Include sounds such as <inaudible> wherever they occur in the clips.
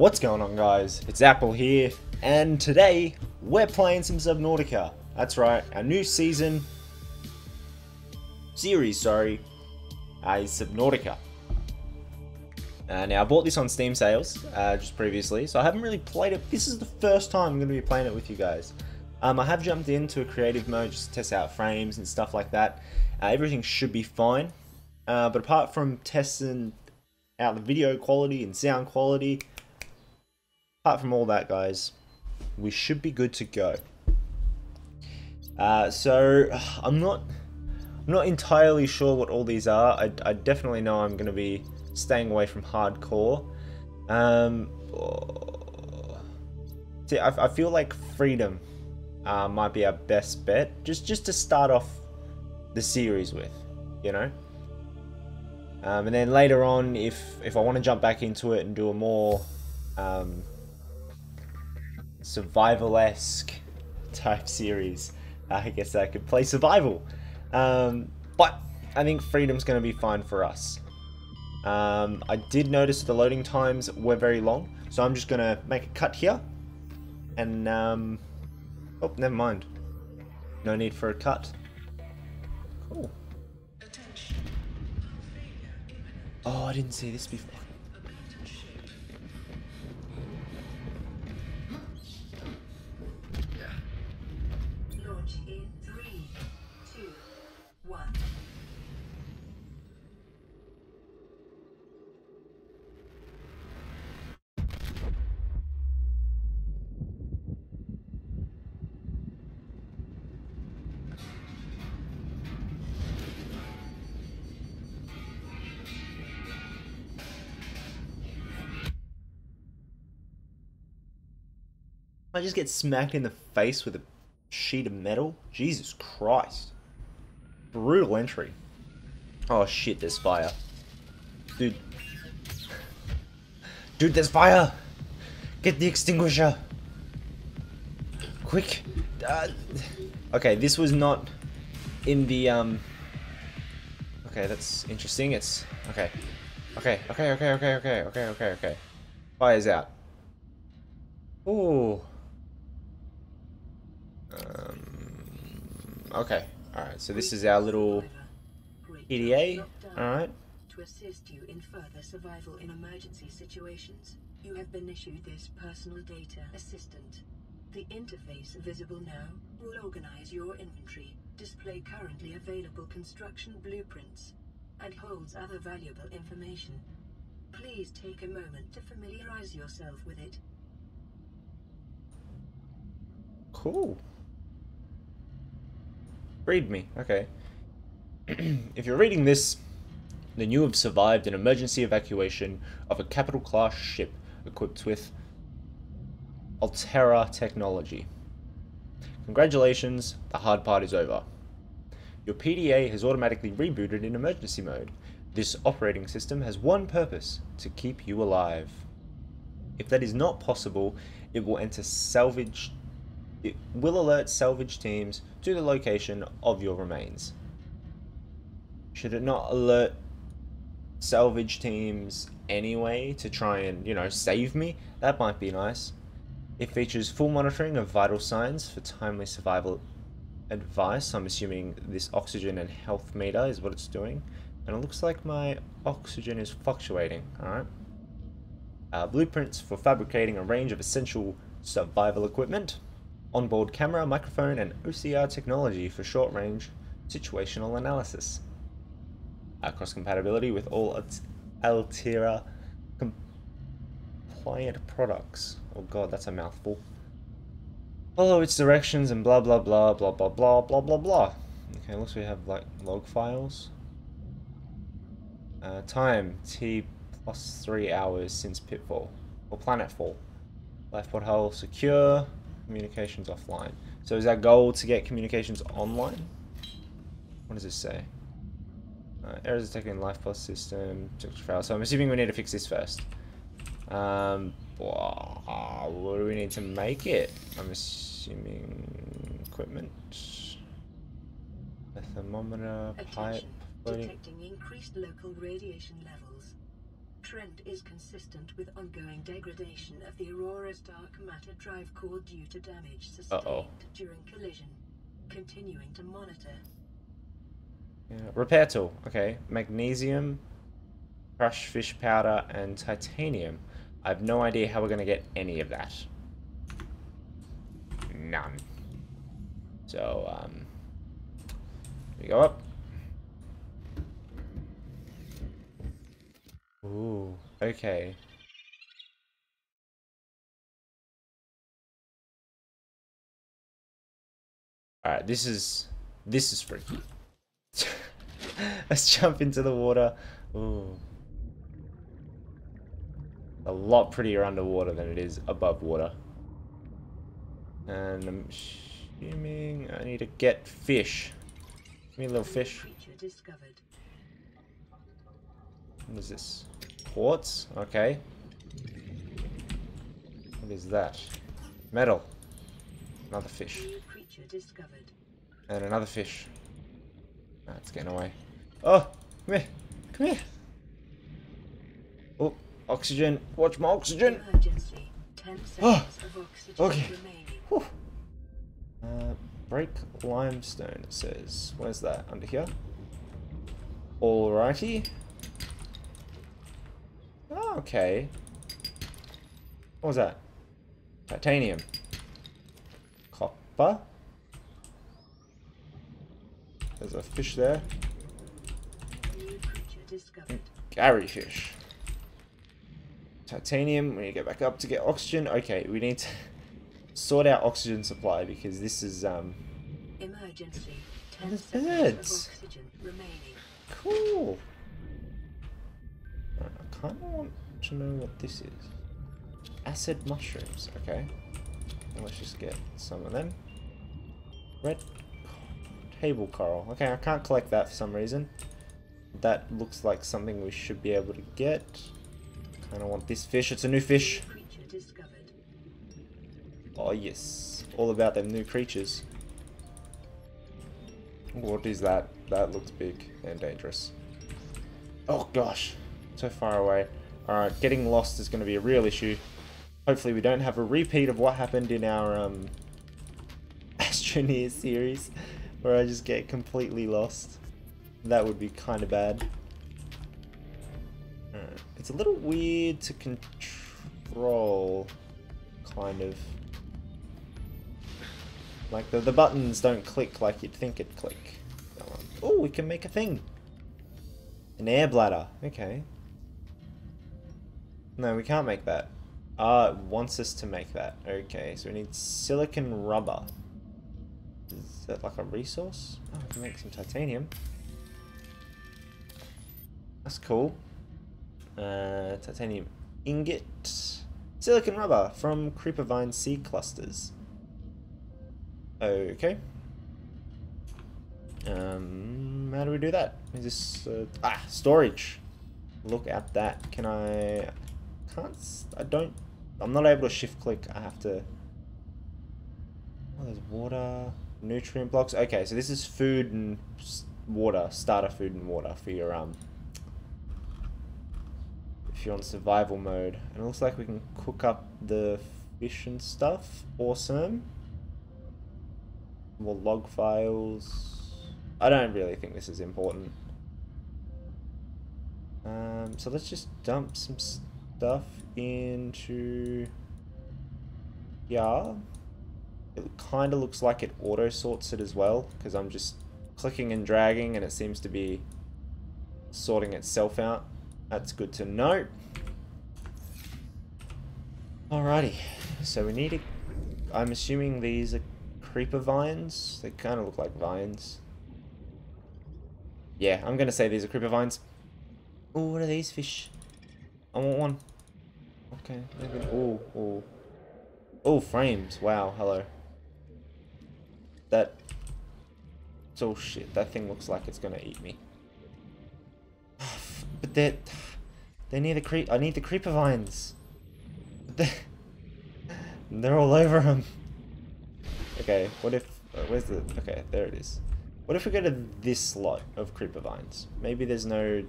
What's going on guys? It's Apple here, and today we're playing some Subnautica. That's right, our new season, series, sorry, uh, is Subnautica. Uh, now I bought this on Steam sales, uh, just previously, so I haven't really played it. This is the first time I'm going to be playing it with you guys. Um, I have jumped into a creative mode just to test out frames and stuff like that. Uh, everything should be fine, uh, but apart from testing out the video quality and sound quality, apart from all that guys, we should be good to go. Uh, so I'm not I'm not entirely sure what all these are. I, I definitely know I'm going to be staying away from hardcore. Um, see, I, I feel like freedom uh, might be our best bet, just just to start off the series with, you know. Um, and then later on, if if I want to jump back into it and do a more um, survival-esque type series, I guess I could play survival. Um, but I think freedom's going to be fine for us. Um, I did notice the loading times were very long, so I'm just going to make a cut here. And, um, oh, never mind. No need for a cut. Cool. Oh, I didn't see this before. I just get smacked in the face with a sheet of metal? Jesus Christ. Brutal entry. Oh shit, there's fire. Dude. Dude, there's fire! Get the extinguisher! Quick! Uh, okay, this was not in the, um... Okay, that's interesting. It's... Okay. Okay, okay, okay, okay, okay, okay, okay, okay. Fire's out. Ooh. Um, okay. Alright, so this is our little PDA. Alright. To assist you in further survival in emergency situations, you have been issued this personal data assistant. The interface visible now will organize your inventory, display currently available construction blueprints, and holds other valuable information. Please take a moment to familiarize yourself with it. Cool. Read me. Okay. <clears throat> if you're reading this, then you have survived an emergency evacuation of a capital class ship equipped with Alterra technology. Congratulations, the hard part is over. Your PDA has automatically rebooted in emergency mode. This operating system has one purpose, to keep you alive. If that is not possible, it will enter salvage it will alert salvage teams to the location of your remains. Should it not alert salvage teams anyway to try and, you know, save me? That might be nice. It features full monitoring of vital signs for timely survival advice. I'm assuming this oxygen and health meter is what it's doing. And it looks like my oxygen is fluctuating, alright? Uh, blueprints for fabricating a range of essential survival equipment onboard camera, microphone, and OCR technology for short-range situational analysis. Uh, cross-compatibility with all Alt- Alterra compliant products. Oh god, that's a mouthful. Follow its directions and blah blah blah blah blah blah blah blah blah. Okay, looks we have like log files. Uh, time T plus three hours since pitfall or planetfall. Lifepod hull secure communications offline. So is our goal to get communications online? What does this say? Uh, errors detected in life plus system. So I'm assuming we need to fix this first. Um, what do we need to make it? I'm assuming equipment. A thermometer, pipe, Attention. floating. Detecting increased local radiation levels. Trend is consistent with ongoing degradation of the Aurora's dark matter drive core due to damage sustained Uh-oh. during collision. Continuing to monitor. Yeah, repair tool. Okay. Magnesium, crash fish powder, and titanium. I have no idea how we're going to get any of that. None. So, um... We go up. Ooh, okay. Alright, this is... This is freaky. <laughs> Let's jump into the water. Ooh. A lot prettier underwater than it is above water. And I'm assuming I need to get fish. Give me a little fish. What is this? Quartz? Okay. What is that? Metal. Another fish. New creature discovered. And another fish. Ah, it's getting away. Oh! Come here! Come here! Oh, oxygen. Watch my oxygen! Oh, <gasps> seconds of oxygen okay. Uh, break limestone, it says. Where's that? Under here? Alrighty. Oh, okay. What was that? Titanium. Copper. There's a fish there. New creature discovered. Gary fish. Titanium, we need to go back up to get oxygen. Okay, we need to <laughs> sort out oxygen supply because this is um Emergency. There's birds. of oxygen remaining. cool. Kind of want to know what this is. Acid mushrooms. Okay. Well, Let's just get some of them. Red table coral. Okay, I can't collect that for some reason. That looks like something we should be able to get. Kind of want this fish. It's a new fish. New creature discovered. Oh yes, all about them new creatures. What is that? That looks big and dangerous. Oh gosh, so far away. Alright, getting lost is going to be a real issue. Hopefully we don't have a repeat of what happened in our um, <laughs> Astroneer series, where I just get completely lost. That would be kind of bad. Alright, It's a little weird to control, kind of. Like, the, the buttons don't click like you'd think it'd click. Oh, we can make a thing. An air bladder. Okay. No, we can't make that. Ah, it wants us to make that. Okay, so we need silicon rubber. Is that like a resource? Oh, we can make some titanium. That's cool. Uh, titanium ingot. Silicon rubber from creepervine seed clusters. Okay. Um, how do we do that? Is this uh, ah storage? Look at that. Can I? Can't. I don't. I'm not able to shift click. I have to. Oh, there's water, nutrient blocks. Okay, so this is food and water. Starter food and water for your um. If you're on survival mode, and it looks like we can cook up the fish and stuff. Awesome more log files. I don't really think this is important. Um, so let's just dump some stuff into yeah. It kind of looks like it auto sorts it as well because I'm just clicking and dragging and it seems to be sorting itself out. That's good to know. Alrighty, so we need to. I'm assuming these are creeper vines. They kind of look like vines. Yeah, I'm gonna say these are creeper vines. Oh, what are these fish? I want one. Okay, maybe. Oh, oh. Oh, frames. Wow, hello. That. Oh shit, that thing looks like it's gonna eat me. <sighs> But they're. They're near the creep. I need the creeper vines. But they're, <laughs> they're all over them. Okay, what if... Uh, where's the... Okay, there it is. What if we go to this lot of creeper vines? Maybe there's no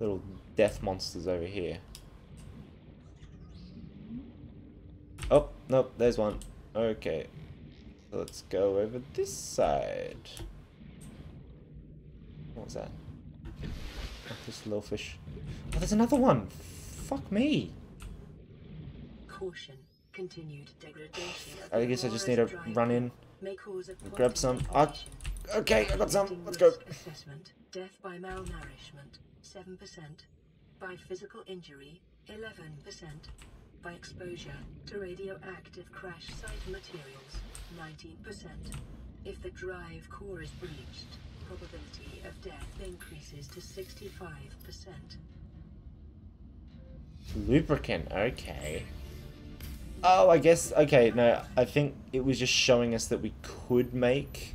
little death monsters over here. Oh, nope, there's one. Okay. So let's go over this side. What was that? Oh, this little fish. Oh, there's another one. Fuck me. Caution. Continued degradation. I guess I just need to run in. may cause a grab some. of Ah. Okay, I got some. Let's go. Assessment. Death by malnourishment, 7%. By physical injury, 11%. By exposure to radioactive crash site materials, 19%. If the drive core is breached, probability of death increases to 65%. Lubricant, okay. Oh, I guess, okay, no, I think it was just showing us that we could make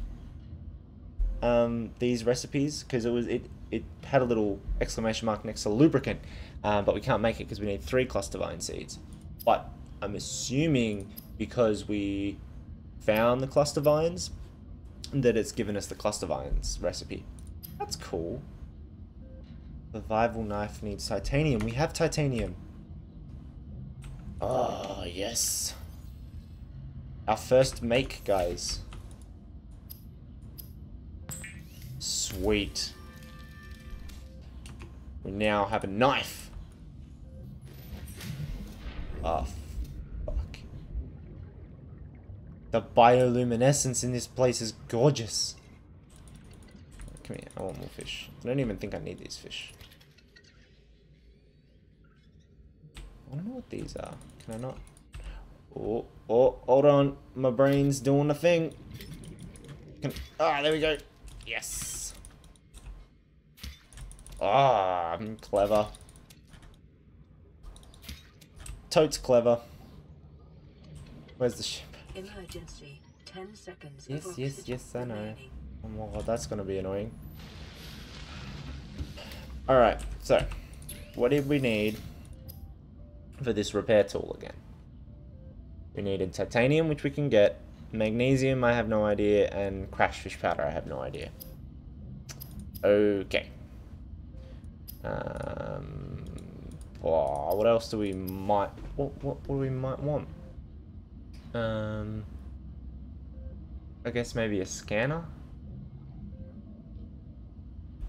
um, these recipes, because it was it, it had a little exclamation mark next to lubricant, um, but we can't make it because we need three cluster vine seeds. But I'm assuming because we found the cluster vines, that it's given us the cluster vines recipe. That's cool. Survival knife needs titanium. We have titanium. Oh, yes. Our first make, guys. Sweet. We now have a knife. Oh, fuck. The bioluminescence in this place is gorgeous. Come here, I want more fish. I don't even think I need these fish. I don't know what these are. Can I not? Oh, oh, hold on. My brain's doing a thing. Can, ah, there we go. Yes. Ah, I'm clever. Totes clever. Where's the ship? Emergency. 10 seconds. Yes, yes, yes, I know. remaining. Oh my god, that's gonna be annoying. Alright, so, what did we need for this repair tool again? We needed titanium, which we can get, magnesium, I have no idea, and crash fish powder, I have no idea. Okay. Um, oh, what else do we might, what, what, what do we might want? Um, I guess maybe a scanner?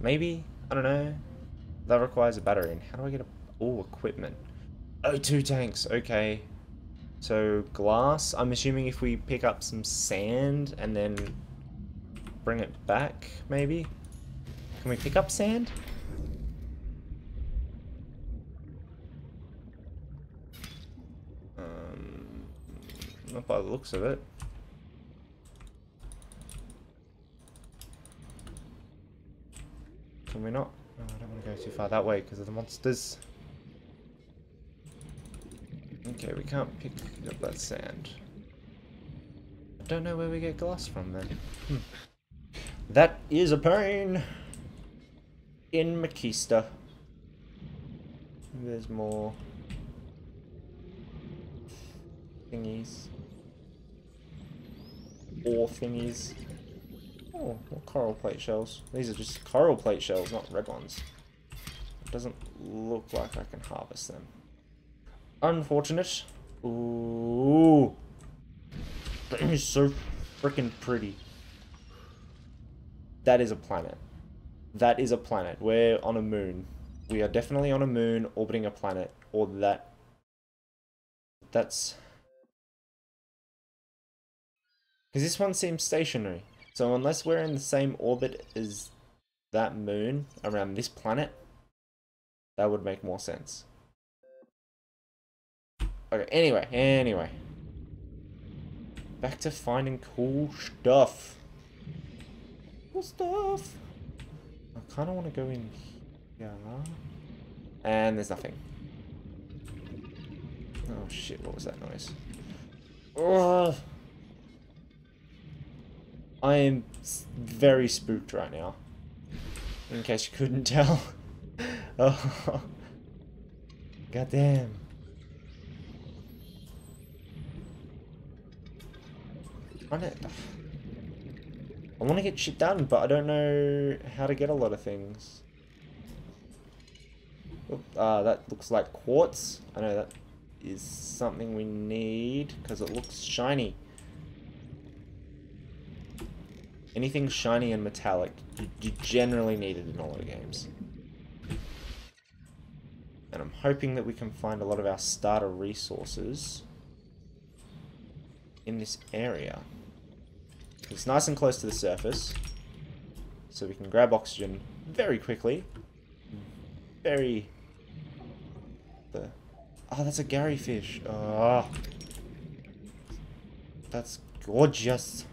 Maybe? I don't know. That requires a battery. And how do I get a... Oh, equipment. Oh, two tanks. Okay. So, glass. I'm assuming if we pick up some sand and then bring it back, maybe? Can we pick up sand? By the looks of it. Can we not? I don't want to go too far that way because of the monsters. Okay, we can't pick up that sand. I don't know where we get glass from then. Hmm. That is a pain in Makista. There's more thingies. Ore thingies. Oh, what coral plate shells? These are just coral plate shells, not red ones. It doesn't look like I can harvest them. Unfortunate. Ooh. That is so freaking pretty. That is a planet. That is a planet. We're on a moon. We are definitely on a moon orbiting a planet. Or that... That's... Because this one seems stationary. So unless we're in the same orbit as that moon around this planet, that would make more sense. Okay, anyway, anyway. Back to finding cool stuff. Cool stuff. I kind of want to go in here. And there's nothing. Oh shit, what was that noise? Ugh. I am very spooked right now. In case you couldn't tell. <laughs> oh. Goddamn. I don't- I want to get shit done, but I don't know how to get a lot of things. Uh, that looks like quartz. I know that is something we need because it looks shiny. Anything shiny and metallic, you, generally need it in all of games. And I'm hoping that we can find a lot of our starter resources in this area. It's nice and close to the surface, so we can grab oxygen very quickly. Very... The... Oh, that's a Gary fish. Oh. That's gorgeous.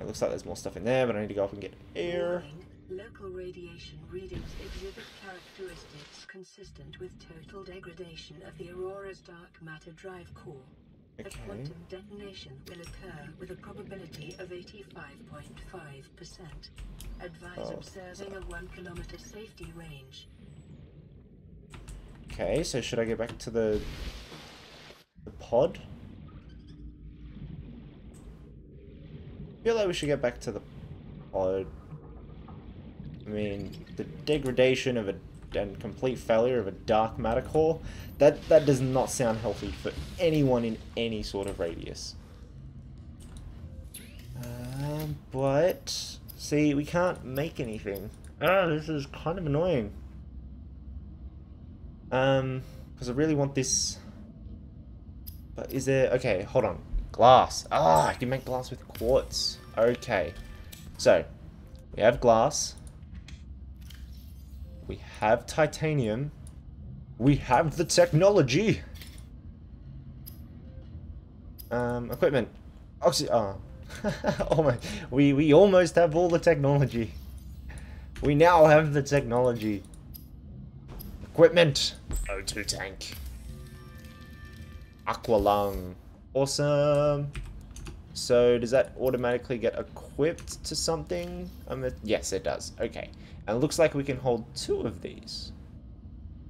It looks like there's more stuff in there, but I need to go up and get air. Local radiation readings exhibit characteristics consistent with total degradation of the Aurora's dark matter drive core. A Okay. quantum detonation will occur with a probability of 85.5%. Advise Oh, observing a one kilometer safety range. Okay, so should I get back to the the pod? Feel like we should get back to the pod. I mean, the degradation of a and complete failure of a dark matter core, that that does not sound healthy for anyone in any sort of radius. Um, but see, we can't make anything. Ah, this is kind of annoying. Um, because I really want this. But is there? Okay, hold on. Glass. Ah, I can make glass with quartz. Okay, so we have glass. We have titanium. We have the technology. Um, equipment. Oxy. Oh. oh my. We we almost have all the technology. We now have the technology. Equipment. O2 tank. Aqua lung. Awesome. So does that automatically get equipped to something? Yes, it does. Okay. And it looks like we can hold two of these.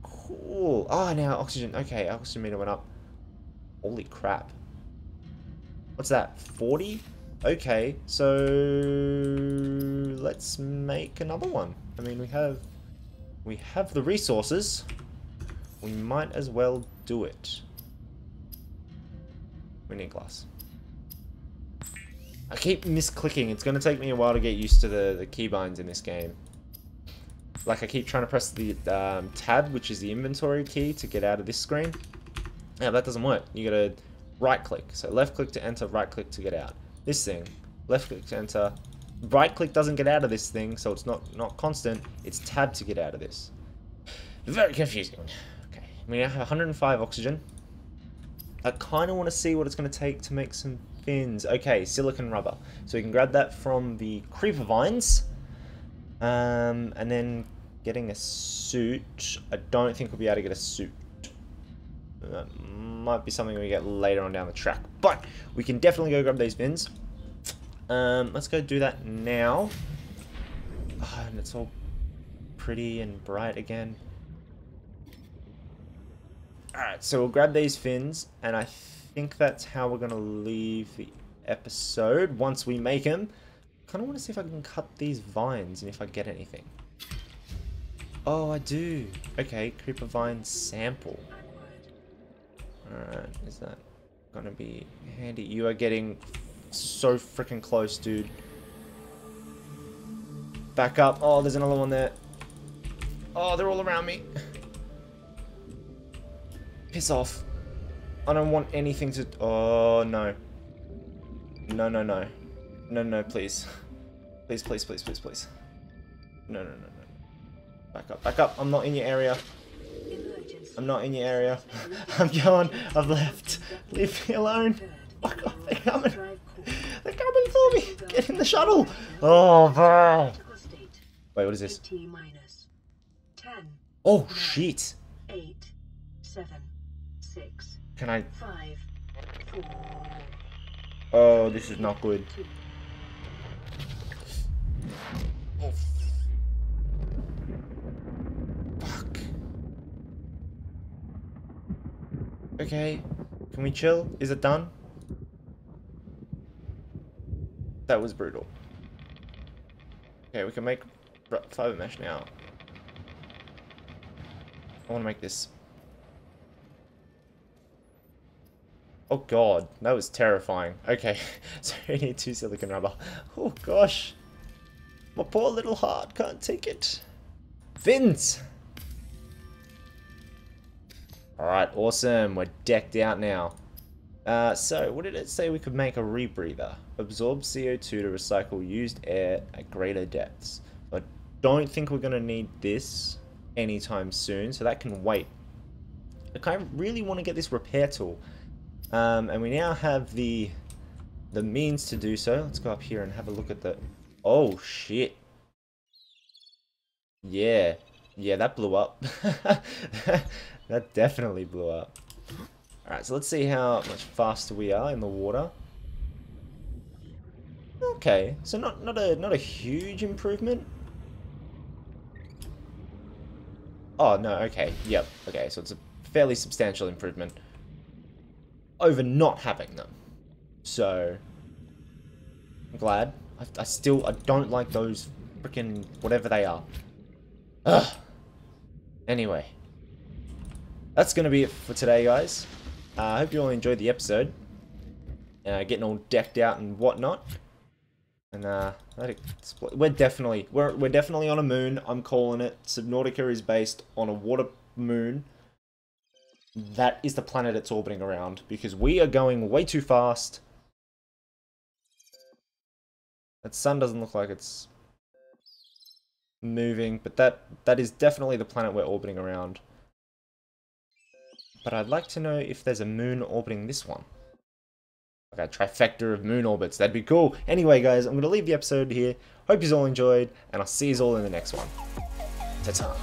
Cool. Ah, now oxygen. Okay, oxygen meter went up. Holy crap. What's that? 40? Okay, so let's make another one. I mean, we have we have the resources. We might as well do it. We need glass. I keep misclicking. It's going to take me a while to get used to the, the keybinds in this game. Like, I keep trying to press the um, tab, which is the inventory key, to get out of this screen. Yeah, that doesn't work. You gotta right click. So left click to enter, right click to get out. This thing, left click to enter. Right click doesn't get out of this thing, so it's not, not constant. It's tab to get out of this. Very confusing. Okay, we now have 105 oxygen. I kind of want to see what it's going to take to make some fins. Okay, silicon rubber. So we can grab that from the creeper vines. Um, and then getting a suit. I don't think we'll be able to get a suit. That might be something we get later on down the track. But we can definitely go grab these fins. Um, let's go do that now. Ah, and it's all pretty and bright again. Alright, so we'll grab these fins, and I think that's how we're going to leave the episode once we make them. kind of want to see if I can cut these vines and if I get anything. Oh, I do. Okay, creeper vine sample. Alright, is that going to be handy? You are getting so freaking close, dude. Back up. Oh, there's another one there. Oh, they're all around me. <laughs> Piss off. I don't want anything to... Oh, no. No, no, no. No, no, please. Please, please, please, please, please. No, no, no, no. Back up, back up. I'm not in your area. I'm not in your area. <laughs> I'm gone. I've left. Leave me alone. Fuck off. They're coming. They're coming for me. Get in the shuttle. Oh, bro. Wait, what is this? 10, Oh, shit. 8, 7, 6, Can I... 5, 4, Oh, this is not good. 2. Oh. Fuck. Okay. Can we chill? Is it done? That was brutal. Okay, we can make fiber mesh now. I want to make this. Oh god, that was terrifying. Okay, <laughs> so we need two silicon rubber. Oh gosh. My poor little heart can't take it. Fins! Alright, awesome. We're decked out now. Uh, so, what did it say we could make a rebreather? Absorb CO2 to recycle used air at greater depths. I don't think we're going to need this anytime soon, so that can wait. I really want to get this repair tool. Um, and we now have the the means to do so. Let's go up here and have a look at the... Oh, shit. Yeah. Yeah, that blew up. <laughs> that definitely blew up. Alright, so let's see how much faster we are in the water. Okay, so not not a not a huge improvement. Oh no, okay, yep, okay, so it's a fairly substantial improvement over not having them. So, I'm glad. I, I still, I don't like those freaking whatever they are. Ugh. Anyway, that's going to be it for today, guys. Uh, I hope you all enjoyed the episode. Uh, getting all decked out and whatnot. And uh, we're definitely we're we're definitely on a moon. I'm calling it. Subnautica is based on a water moon. That is the planet it's orbiting around because we are going way too fast. That sun doesn't look like it's moving, but that that is definitely the planet we're orbiting around. But I'd like to know if there's a moon orbiting this one. Like a trifecta of moon orbits, that'd be cool. Anyway, guys, I'm going to leave the episode here. Hope you all enjoyed, and I'll see you all in the next one. Ta-ta.